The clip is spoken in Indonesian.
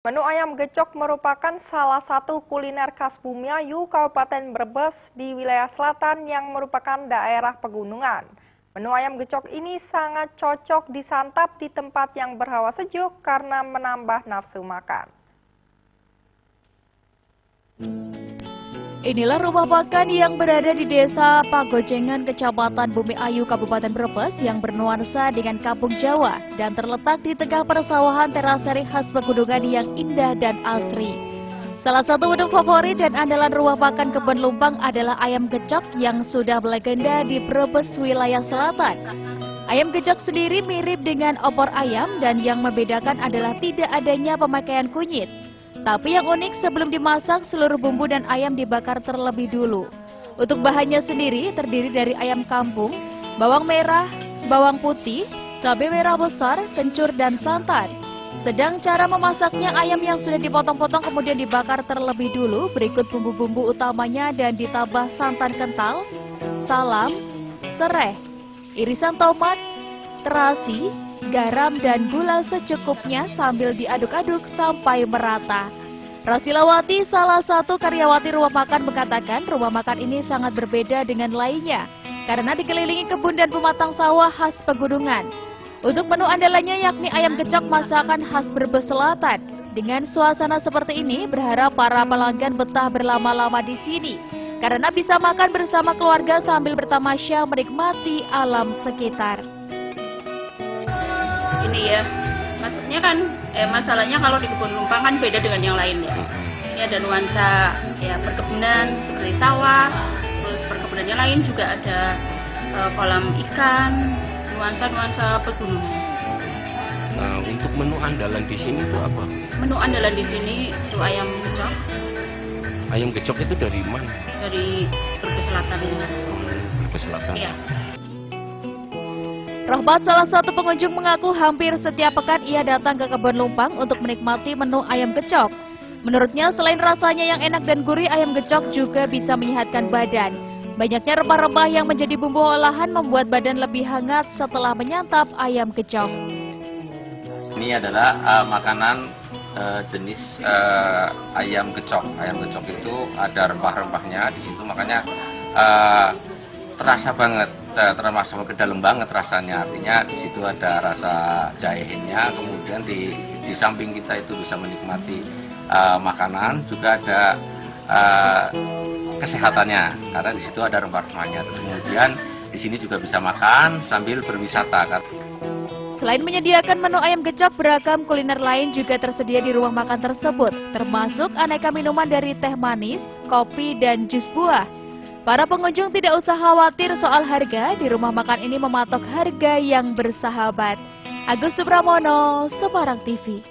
Menu ayam gecok merupakan salah satu kuliner khas Bumiayu, Kabupaten Brebes di wilayah selatan yang merupakan daerah pegunungan. Menu ayam gecok ini sangat cocok disantap di tempat yang berhawa sejuk karena menambah nafsu makan. Inilah rumah makan yang berada di desa Pagojengan, Kecamatan Bumi Ayu, Kabupaten Brebes yang bernuansa dengan kampung Jawa dan terletak di tengah persawahan teraseri khas pegunungan yang indah dan asri. Salah satu menu favorit dan andalan rumah makan Kebun Lumpang adalah ayam gecok yang sudah melegenda di Brebes wilayah selatan. Ayam gecok sendiri mirip dengan opor ayam dan yang membedakan adalah tidak adanya pemakaian kunyit. Tapi yang unik sebelum dimasak seluruh bumbu dan ayam dibakar terlebih dulu. Untuk bahannya sendiri terdiri dari ayam kampung, bawang merah, bawang putih, cabai merah besar, kencur dan santan. Sedang cara memasaknya ayam yang sudah dipotong-potong kemudian dibakar terlebih dulu berikut bumbu-bumbu utamanya dan ditambah santan kental, salam, serai, irisan tomat, terasi, garam dan gula secukupnya sambil diaduk-aduk sampai merata. Rasilawati, salah satu karyawati rumah makan mengatakan rumah makan ini sangat berbeda dengan lainnya karena dikelilingi kebun dan pematang sawah khas pegunungan. Untuk menu andalannya yakni ayam gecok masakan khas Brebes Selatan. Dengan suasana seperti ini, berharap para pelanggan betah berlama-lama di sini karena bisa makan bersama keluarga sambil bertamasya menikmati alam sekitar ini ya maksudnya kan eh, masalahnya kalau di kebun lumpang kan beda dengan yang lain ya ini ada nuansa ya perkebunan seperti sawah terus perkebunan yang lain juga ada eh, kolam ikan nuansa-nuansa pegunungan Nah, untuk menu andalan di sini itu apa? Menu andalan di sini itu ayam gecok. Ayam gecok itu dari mana? Dari Brebes Selatan. Brebes Selatan. Iya. Rahmat salah satu pengunjung mengaku hampir setiap pekan ia datang ke kebun lumpang untuk menikmati menu ayam gecok. Menurutnya selain rasanya yang enak dan gurih, ayam gecok juga bisa menyehatkan badan. Banyaknya rempah-rempah yang menjadi bumbu olahan membuat badan lebih hangat setelah menyantap ayam gecok. Ini adalah uh, makanan uh, jenis uh, ayam gecok. Ayam gecok itu ada rempah-rempahnya di situ, makanya uh, terasa banget termasuk ke dalam banget rasanya. Artinya di situ ada rasa jahenya kemudian di di samping kita itu bisa menikmati uh, makanan juga ada uh, kesehatannya. Karena di situ ada rempah-rempahnya. Kemudian di sini juga bisa makan sambil berwisata. Kan Selain menyediakan menu ayam gecok, beragam kuliner lain juga tersedia di rumah makan tersebut, termasuk aneka minuman dari teh manis, kopi, dan jus buah. Para pengunjung tidak usah khawatir soal harga, di rumah makan ini mematok harga yang bersahabat. Agus Supramono, Semarang TV.